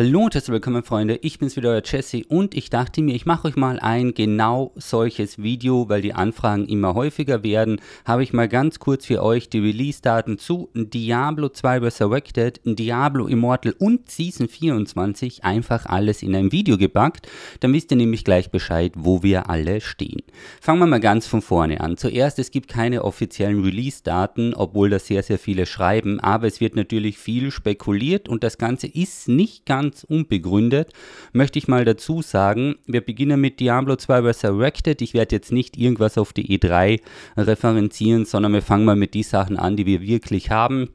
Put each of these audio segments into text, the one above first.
Hallo und herzlich willkommen Freunde, ich bin's wieder euer Jesse und ich dachte mir, ich mache euch mal ein genau solches Video, weil die Anfragen immer häufiger werden, habe ich mal ganz kurz für euch die Release-Daten zu Diablo 2 Resurrected, Diablo Immortal und Season 24 einfach alles in ein Video gepackt, dann wisst ihr nämlich gleich Bescheid, wo wir alle stehen. Fangen wir mal ganz von vorne an. Zuerst, es gibt keine offiziellen Release-Daten, obwohl das sehr, sehr viele schreiben, aber es wird natürlich viel spekuliert und das Ganze ist nicht ganz ganz unbegründet, möchte ich mal dazu sagen, wir beginnen mit Diablo 2 Resurrected. Ich werde jetzt nicht irgendwas auf die E3 referenzieren, sondern wir fangen mal mit den Sachen an, die wir wirklich haben.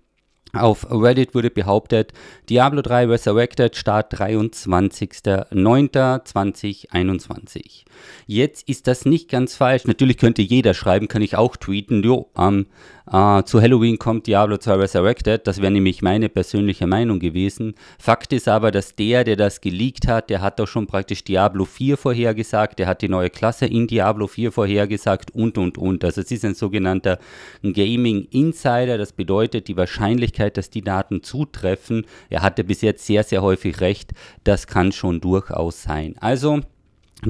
Auf Reddit wurde behauptet, Diablo 3 Resurrected Start 23.09.2021. Jetzt ist das nicht ganz falsch. Natürlich könnte jeder schreiben, kann ich auch tweeten. Jo, ähm, äh, zu Halloween kommt Diablo 2 Resurrected. Das wäre nämlich meine persönliche Meinung gewesen. Fakt ist aber, dass der, der das geleakt hat, der hat doch schon praktisch Diablo 4 vorhergesagt. Der hat die neue Klasse in Diablo 4 vorhergesagt und, und, und. Also es ist ein sogenannter Gaming Insider. Das bedeutet, die Wahrscheinlichkeit, dass die Daten zutreffen, er hatte bis jetzt sehr, sehr häufig recht. Das kann schon durchaus sein. Also,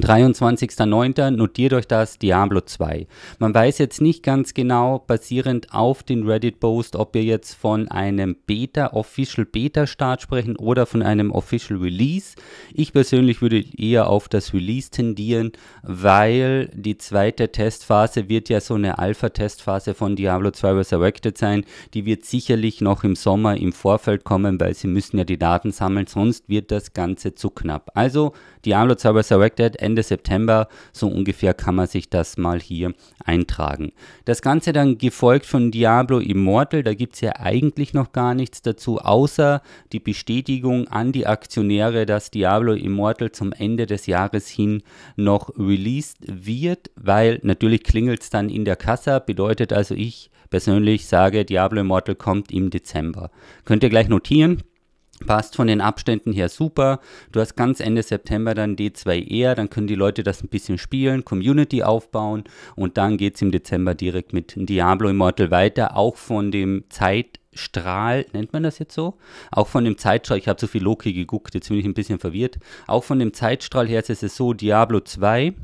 23.09. notiert euch das Diablo 2. Man weiß jetzt nicht ganz genau, basierend auf den Reddit-Post, ob wir jetzt von einem Beta, Official Beta-Start sprechen oder von einem Official Release. Ich persönlich würde eher auf das Release tendieren, weil die zweite Testphase wird ja so eine Alpha-Testphase von Diablo 2 Resurrected sein. Die wird sicherlich noch im Sommer im Vorfeld kommen, weil sie müssen ja die Daten sammeln, sonst wird das Ganze zu knapp. Also Diablo 2 Resurrected Ende September, so ungefähr kann man sich das mal hier eintragen. Das Ganze dann gefolgt von Diablo Immortal, da gibt es ja eigentlich noch gar nichts dazu, außer die Bestätigung an die Aktionäre, dass Diablo Immortal zum Ende des Jahres hin noch released wird, weil natürlich klingelt es dann in der Kasse, bedeutet also ich persönlich sage, Diablo Immortal kommt im Dezember. Könnt ihr gleich notieren. Passt von den Abständen her super. Du hast ganz Ende September dann D2R, dann können die Leute das ein bisschen spielen, Community aufbauen und dann geht es im Dezember direkt mit Diablo Immortal weiter, auch von dem Zeitstrahl, nennt man das jetzt so? Auch von dem Zeitstrahl, ich habe so viel Loki geguckt, jetzt bin ich ein bisschen verwirrt. Auch von dem Zeitstrahl her ist es so, Diablo 2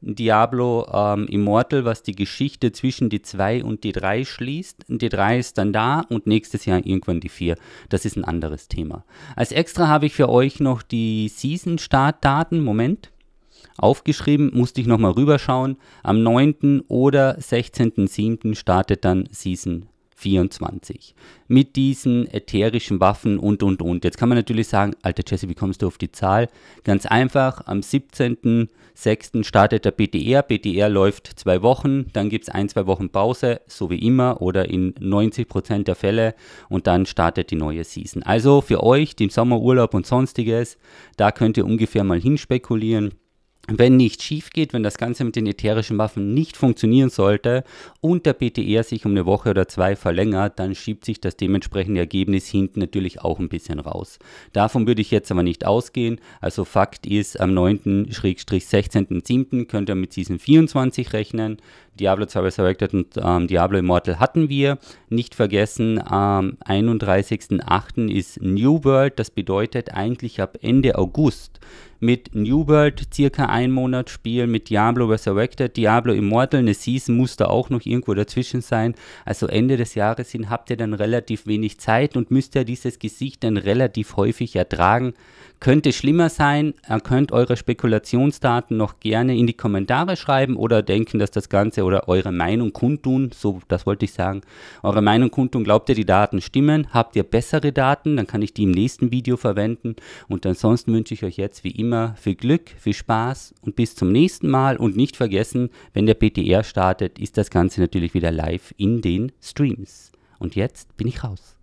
Diablo ähm, Immortal, was die Geschichte zwischen die 2 und die 3 schließt. Die 3 ist dann da und nächstes Jahr irgendwann die 4. Das ist ein anderes Thema. Als extra habe ich für euch noch die Season-Startdaten. Moment. Aufgeschrieben, musste ich nochmal rüberschauen. Am 9. oder 16.07. startet dann Season 24. Mit diesen ätherischen Waffen und und und. Jetzt kann man natürlich sagen, alter Jesse, wie kommst du auf die Zahl? Ganz einfach, am 17.06. startet der BTR. BTR läuft zwei Wochen, dann gibt es ein, zwei Wochen Pause, so wie immer oder in 90% der Fälle und dann startet die neue Season. Also für euch, den Sommerurlaub und sonstiges, da könnt ihr ungefähr mal hinspekulieren wenn nichts schief geht, wenn das Ganze mit den ätherischen Waffen nicht funktionieren sollte und der PTR sich um eine Woche oder zwei verlängert, dann schiebt sich das dementsprechende Ergebnis hinten natürlich auch ein bisschen raus. Davon würde ich jetzt aber nicht ausgehen. Also Fakt ist, am 9.-16.7. könnt ihr mit Season 24 rechnen. Diablo 2 Resurrected und ähm, Diablo Immortal hatten wir. Nicht vergessen, am 31.08. ist New World. Das bedeutet eigentlich ab Ende August mit New World circa ein Monat Spiel, mit Diablo Resurrected, Diablo Immortal, eine Season muss da auch noch irgendwo dazwischen sein. Also Ende des Jahres hin habt ihr dann relativ wenig Zeit und müsst ja dieses Gesicht dann relativ häufig ertragen. Könnte schlimmer sein, ihr könnt eure Spekulationsdaten noch gerne in die Kommentare schreiben oder denken, dass das Ganze oder eure Meinung kundtun, so das wollte ich sagen, eure Meinung kundtun, glaubt ihr die Daten stimmen, habt ihr bessere Daten, dann kann ich die im nächsten Video verwenden. Und ansonsten wünsche ich euch jetzt wie immer viel Glück, viel Spaß und bis zum nächsten Mal und nicht vergessen, wenn der PTR startet, ist das Ganze natürlich wieder live in den Streams. Und jetzt bin ich raus.